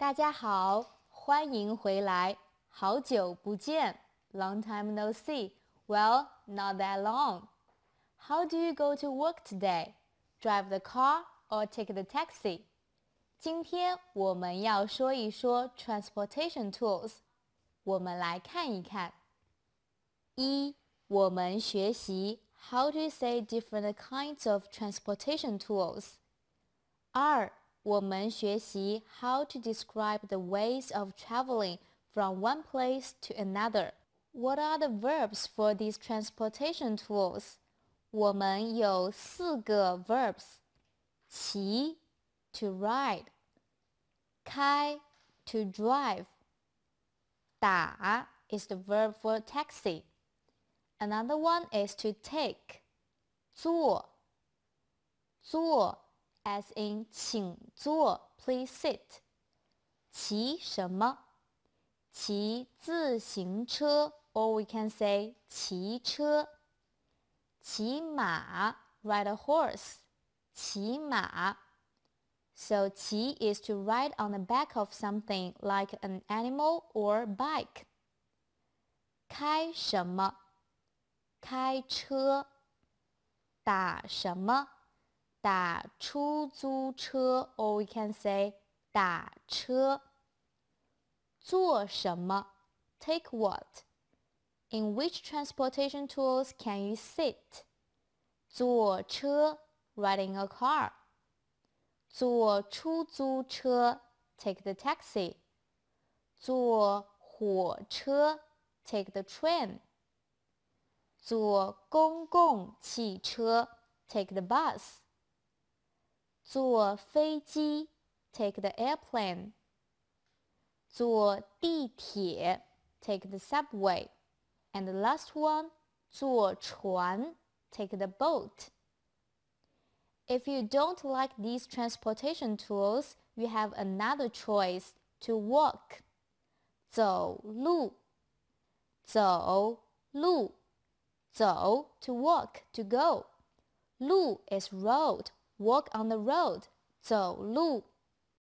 大家好，欢迎回来，好久不见，Long time no see. Well, not that long. How do you go to work today? Drive the car or take the taxi? 今天我们要说一说 transportation tools。我们来看一看。一，我们学习 how to say different kinds of transportation tools。二， 我们学习 how to describe the ways of traveling from one place to another. What are the verbs for these transportation tools? 我们有四个 verbs：骑 to ride，开 to drive，打 is the verb for taxi. Another one is to take，坐，坐 as in 请坐，please sit。骑什么？骑自行车，or we can say 骑车。骑马，ride a horse。骑马。So 骑 is to ride on the back of something like an animal or bike. 开什么？开车。打什么？ 打出租车, or we can say 打车。坐什么？Take what? In which transportation tools can you sit? 坐车，riding a car. 坐出租车，take the taxi. 坐火车，take the train. 坐公共汽车，take the bus. 坐飞机，take the airplane。坐地铁，take the subway。And the last one，坐船，take the boat。If you don't like these transportation tools, you have another choice to walk. 走路，走路，走 to walk to go. 路 is road walk on the road, 走路。